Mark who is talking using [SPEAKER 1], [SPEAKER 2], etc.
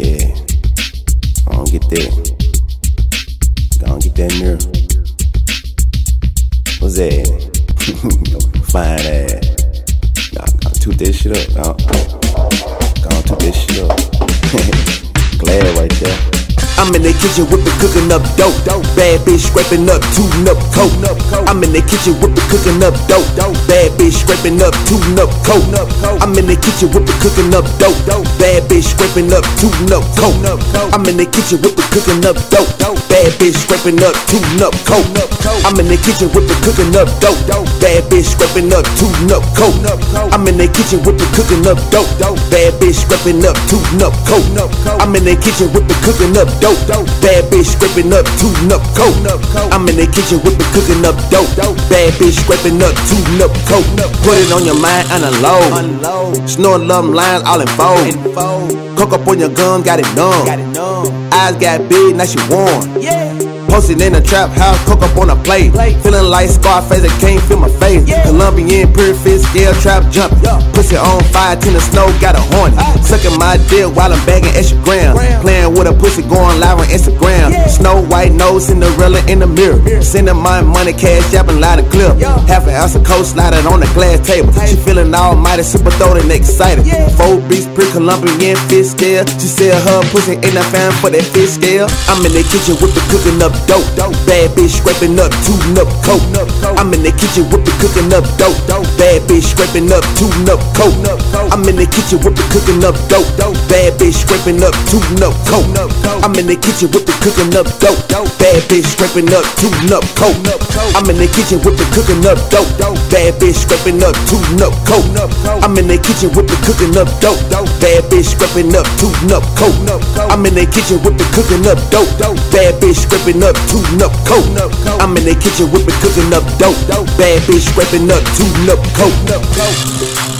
[SPEAKER 1] Yeah. I don't get that. I don't get that mirror. What's that? Fine ass. Nah, I'll toot that shit up. I'll,
[SPEAKER 2] kitchen whipping, cooking up dope. Bad bitch scraping up, tooting up coke. I'm in the kitchen whipping, cooking up dope. Bad bitch scraping up, tooting up coke. I'm in the kitchen whipping, cooking up dope. Bad bitch scraping up, tooting up coke. I'm in the kitchen whipping, cooking up dope. Bad bitch scraping up, tooting up coke. I'm in the kitchen whipping, cooking up dope. Bad bitch scraping up, tooting up coke. I'm in the kitchen whipping, cooking up dope. Bad bitch scraping up, tooting up coke. I'm in the kitchen whipping, cooking up dope. Bad bitch scraping up, tooting up coke. I'm in the kitchen whipping, cooking up dope. Bad bitch scraping up, tooting up coke. Put it on your mind, unload. Snoring love lines all in fold. Coke up on your gum, got it numb. Eyes got big, now she warm. Posted in a trap house, cook up on a plate. Feeling like Scarface, I can't feel my face. Colombian, pure fit, scale trap jump. Pussy on fire, till the snow got a horny. Ah. Sucking my dick while I'm bagging extra. Playing with a pussy, going live on Instagram. Snow white nose, Cinderella in the mirror. Sending my money, cash, yapping loud and clear. Half an ounce of coke sliding on the glass table. She feeling almighty, super throaty and excited. Four beats, pre Colombian fish scale. She said her pussy ain't a fan for that fish scale. I'm in the kitchen with the cooking up dope. Bad bitch scraping up, tooting up coke. I'm in the kitchen whipping, cooking up dope. Bad bitch scraping up, tooting up coke. I'm in the kitchen whipping, cooking up dope. Bad bitch scraping up, tooting up coke. I'm in the kitchen whipping, cooking up dope. Bad bitch scraping up, tooting up coke. I'm in the kitchen whipping, cooking up dope. Bad bitch scraping up, tooting up coke. I'm in the kitchen whipping, cooking up dope. Bad bitch scraping up, tooting up coke. I'm in the kitchen whipping, cooking up dope. Bad bitch scraping up, tooting up coke. I'm in the kitchen whipping, cooking up dope. Bad bitch scraping up, tooting up coke.